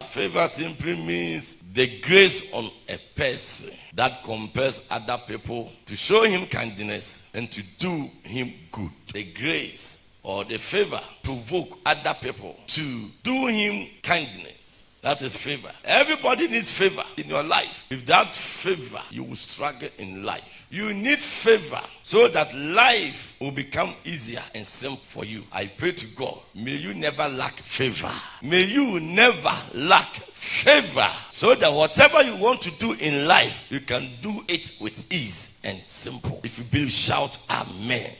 Favor simply means the grace on a person that compels other people to show him kindness and to do him good. The grace or the favor provoke other people to do him kindness. That is favor. Everybody needs favor in your life. Without favor, you will struggle in life. You need favor so that life will become easier and simple for you. I pray to God, may you never lack favor. May you never lack favor so that whatever you want to do in life, you can do it with ease and simple. If you believe, shout Amen.